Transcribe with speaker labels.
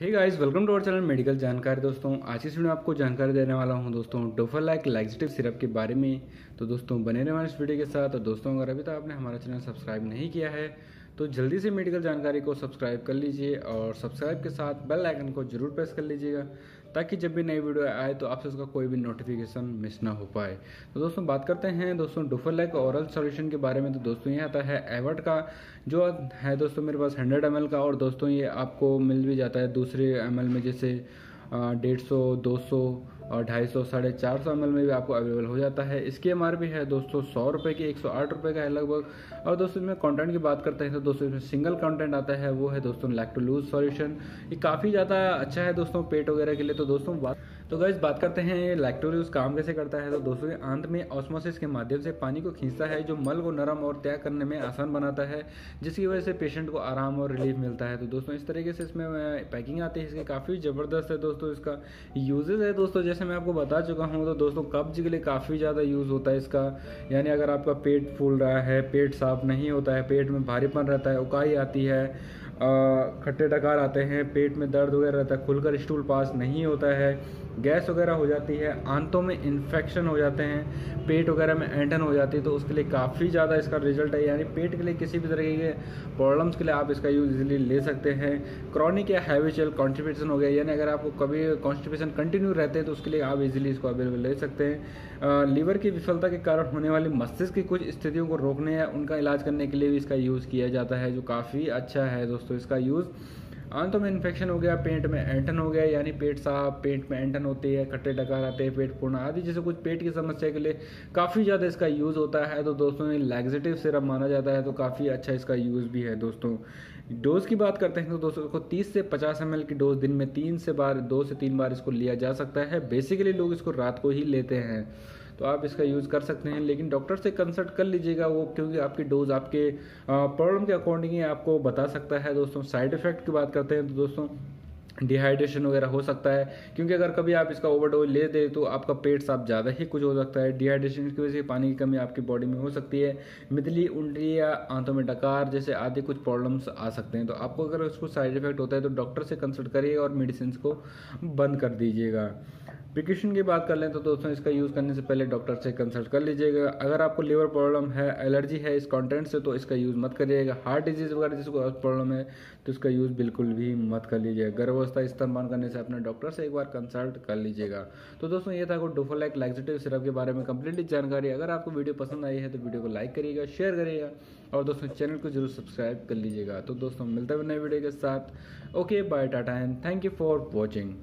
Speaker 1: Hey guys welcome to our channel medical जानकारी दोस्तों। आज इस वीडियो में आपको जानकारी देने वाला हूँ, दोस्तों डोफर लाइक लैक्सिटिव सिरप के बारे में। तो दोस्तों, बने रहे हमारे इस वीडियो के साथ। और दोस्तों, अगर अभी तक आपने हमारा चैनल सब्सक्राइब नहीं किया है तो जल्दी से मेडिकल जानकारी को सब्सक्राइब कर लीजिए और सब्सक्राइब के साथ बेल आइकन को ज़रूर प्रेस कर लीजिएगा। ताकि जब भी नई वीडियो आए तो आपसे उसका कोई भी नोटिफिकेशन मिस ना हो पाए। तो दोस्तों, बात करते हैं दोस्तों डुफरलैक औरल सॉल्यूशन के बारे में। तो दोस्तों, ये आता है एवर्ट का, जो है दोस्तों मेरे पास हंड्रेड एम का, और दोस्तों ये आपको मिल भी जाता है दूसरे एम में, जैसे डेढ़ सौ, दो सौ और ढाई सौ, साढ़े चार सौ में भी आपको अवेलेबल हो जाता है। इसकी एम है दोस्तों सौ रुपये की, एक सौ आठ रुपये का है लगभग। और दोस्तों इसमें कंटेंट की बात करते हैं तो दोस्तों इसमें सिंगल कंटेंट आता है, वो है दोस्तों लैक्टोलूज सॉल्यूशन ये काफ़ी ज़्यादा अच्छा है दोस्तों पेट वगैरह के लिए। तो दोस्तों बात तो गैस बात करते हैं ये लैक्टोलूज काम कैसे करता है। तो दोस्तों ये आंत में ऑस्मोसिस के माध्यम से पानी को खींचता है, जो मल को नरम और त्याग करने में आसान बनाता है, जिसकी वजह से पेशेंट को आराम और रिलीफ मिलता है। तो दोस्तों इस तरीके से इसमें पैकिंग आती है। इसकी काफ़ी ज़बरदस्त है दोस्तों इसका यूजेज है दोस्तों। जैसे मैं आपको बता चुका हूँ तो दोस्तों, कब्ज के लिए काफ़ी ज़्यादा यूज़ होता है इसका। यानी अगर आपका पेट फूल रहा है, पेट साफ़ नहीं होता है, पेट में भारीपन रहता है, उकाई आती है खट्टे डकार आते हैं, पेट में दर्द वगैरह रहता है, खुलकर स्टूल पास नहीं होता है, गैस वगैरह हो जाती है, आंतों में इन्फेक्शन हो जाते हैं, पेट वगैरह में एंटन हो जाती है तो उसके लिए काफ़ी ज़्यादा इसका रिज़ल्ट है। यानी पेट के लिए किसी भी तरीके के प्रॉब्लम्स के लिए आप इसका यूज़ इजीली ले सकते हैं। क्रॉनिक या हैविचुअल कॉन्स्टिपेशन हो गया, यानी अगर आपको कभी कॉन्स्टिपेशन कंटिन्यू रहते हैं तो उसके लिए आप इजीली इसको अवेलेबल ले सकते हैं। लीवर की विफलता के कारण होने वाली मस्तिष्क की कुछ स्थितियों को रोकने या उनका इलाज करने के लिए भी इसका यूज़ किया जाता है, जो काफ़ी अच्छा है दोस्तों। इसका यूज़ आंतों में इन्फेक्शन हो गया, पेट में एंटन हो गया, यानी पेट साफ़, पेट में एंटन होती है खट्टे डकार आते हैं, पेट पूर्ण आदि, जैसे कुछ पेट की समस्या के लिए काफ़ी ज़्यादा इसका यूज़ होता है। तो दोस्तों, ये लैग्जेटिव सिरप माना जाता है तो काफ़ी अच्छा इसका यूज़ भी है दोस्तों। डोज की बात करते हैं तो दोस्तों को 30 से 50 एम की डोज दिन में तीन से बार, दो से तीन बार इसको लिया जा सकता है। बेसिकली लोग इसको रात को ही लेते हैं। तो आप इसका यूज़ कर सकते हैं, लेकिन डॉक्टर से कंसल्ट कर लीजिएगा वो, क्योंकि आपकी डोज आपके प्रॉब्लम के अकॉर्डिंग ही आपको बता सकता है। दोस्तों साइड इफ़ेक्ट की बात करते हैं तो दोस्तों डिहाइड्रेशन वगैरह हो सकता है, क्योंकि अगर कभी आप इसका ओवरडोज ले दे तो आपका पेट साफ़ ज़्यादा ही कुछ हो सकता है। डिहाइड्रेशन की वजह से पानी की कमी आपकी बॉडी में हो सकती है। मितली, उल्टी या आंतों में डकार जैसे आदि कुछ प्रॉब्लम्स आ सकते हैं। तो आपको अगर उसको साइड इफ़ेक्ट होता है तो डॉक्टर से कंसल्ट करिए और मेडिसिन को बंद कर दीजिएगा। प्रिकॉशन की बात कर लें तो दोस्तों, इसका यूज़ करने से पहले डॉक्टर से कंसल्ट कर लीजिएगा। अगर आपको लीवर प्रॉब्लम है एलर्जी है इस कंटेंट से तो इसका यूज़ मत करिएगा। हार्ट डिज़ीज़ वगैरह जिसको प्रॉब्लम है तो इसका यूज़ बिल्कुल भी मत कर लीजिएगा। गर्भावस्था इस्तेमाल करने से अपने डॉक्टर से एक बार कंसल्ट कर लीजिएगा। तो दोस्तों, ये था डोफोलाइक लैक्सिटिव सिरप के बारे में कंप्लीटली जानकारी। अगर आपको वीडियो पसंद आई है तो वीडियो को लाइक करिएगा शेयर करिएगा और दोस्तों चैनल को ज़रूर सब्सक्राइब कर लीजिएगा। तो दोस्तों, मिलते हुए नए वीडियो के साथ। Okay bye tata and thank you for watching